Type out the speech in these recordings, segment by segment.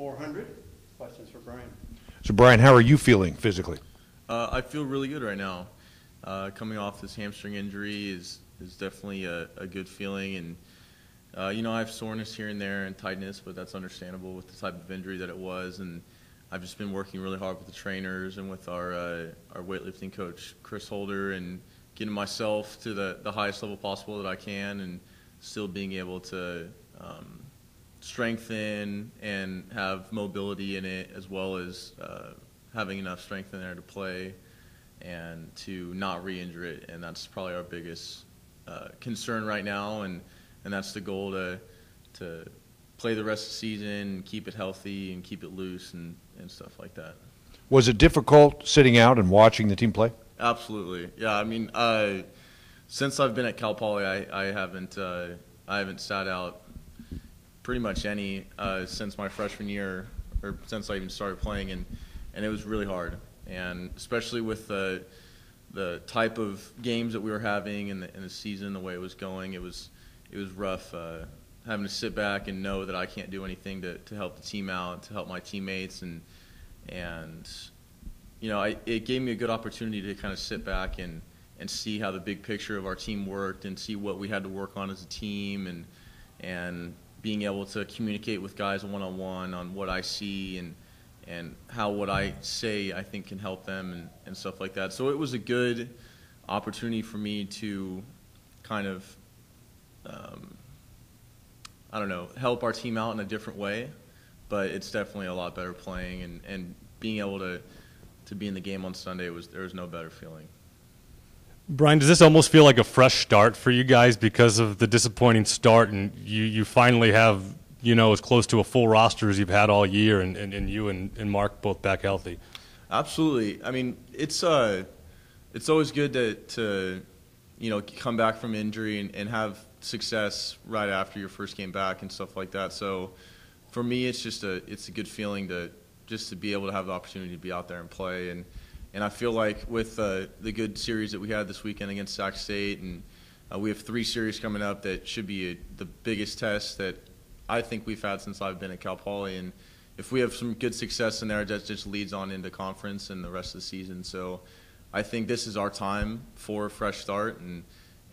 400. Questions for Brian? So Brian, how are you feeling physically? Uh, I feel really good right now. Uh, coming off this hamstring injury is is definitely a, a good feeling, and uh, you know I have soreness here and there and tightness, but that's understandable with the type of injury that it was. And I've just been working really hard with the trainers and with our uh, our weightlifting coach Chris Holder, and getting myself to the the highest level possible that I can, and still being able to. Um, strengthen and have mobility in it as well as uh, having enough strength in there to play and to not re-injure it. And that's probably our biggest uh, concern right now. And and that's the goal to to play the rest of the season keep it healthy and keep it loose and, and stuff like that. Was it difficult sitting out and watching the team play? absolutely. Yeah I mean uh, since I've been at Cal Poly I, I haven't uh, I haven't sat out pretty much any uh, since my freshman year or since I even started playing, and and it was really hard, and especially with the the type of games that we were having and the, and the season, the way it was going, it was it was rough uh, having to sit back and know that I can't do anything to, to help the team out, to help my teammates, and and you know I, it gave me a good opportunity to kind of sit back and and see how the big picture of our team worked and see what we had to work on as a team and and being able to communicate with guys one on one on what I see and and how what I say I think can help them and, and stuff like that. So it was a good opportunity for me to kind of um, I don't know help our team out in a different way, but it's definitely a lot better playing and, and being able to to be in the game on Sunday was there was no better feeling. Brian, does this almost feel like a fresh start for you guys because of the disappointing start, and you, you finally have you know as close to a full roster as you've had all year, and, and, and you and, and Mark both back healthy? Absolutely. I mean, it's uh, it's always good to to you know come back from injury and, and have success right after your first game back and stuff like that. So for me, it's just a it's a good feeling to just to be able to have the opportunity to be out there and play and and I feel like with uh, the good series that we had this weekend against Sac State, and uh, we have three series coming up that should be a, the biggest test that I think we've had since I've been at Cal Poly. And if we have some good success in there, that just leads on into conference and the rest of the season. So I think this is our time for a fresh start, and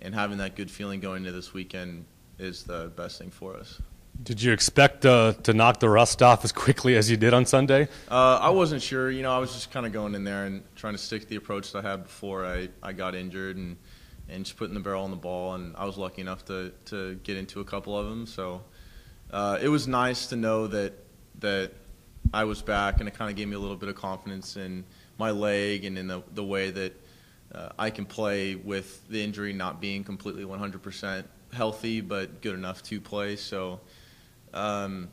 and having that good feeling going into this weekend is the best thing for us. Did you expect uh, to knock the rust off as quickly as you did on Sunday? Uh, I wasn't sure. You know, I was just kind of going in there and trying to stick to the approach that I had before I, I got injured and, and just putting the barrel on the ball. And I was lucky enough to, to get into a couple of them. So uh, it was nice to know that that I was back, and it kind of gave me a little bit of confidence in my leg and in the, the way that uh, I can play with the injury not being completely 100% healthy, but good enough to play. So. Um,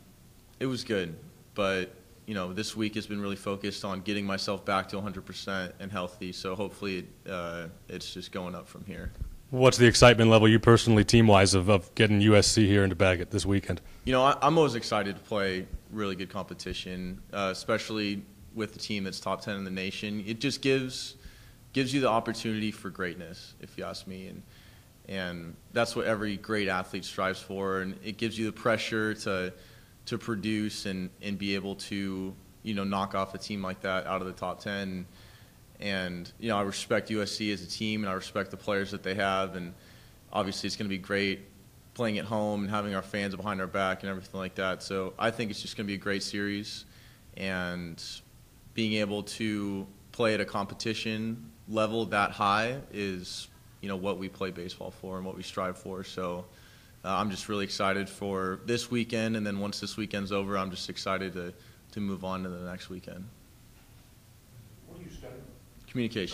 it was good, but you know, this week has been really focused on getting myself back to 100% and healthy. So hopefully, uh, it's just going up from here. What's the excitement level you personally, team wise, of, of getting USC here into Baggett this weekend? You know, I, am always excited to play really good competition, uh, especially with the team that's top 10 in the nation. It just gives gives you the opportunity for greatness, if you ask me, and and that's what every great athlete strives for. And it gives you the pressure to to produce and, and be able to you know knock off a team like that out of the top ten. And you know I respect USC as a team, and I respect the players that they have. And obviously, it's going to be great playing at home and having our fans behind our back and everything like that. So I think it's just going to be a great series, and being able to play at a competition level that high is you know what we play baseball for and what we strive for. So uh, I'm just really excited for this weekend, and then once this weekend's over, I'm just excited to to move on to the next weekend. What do you study? Communication.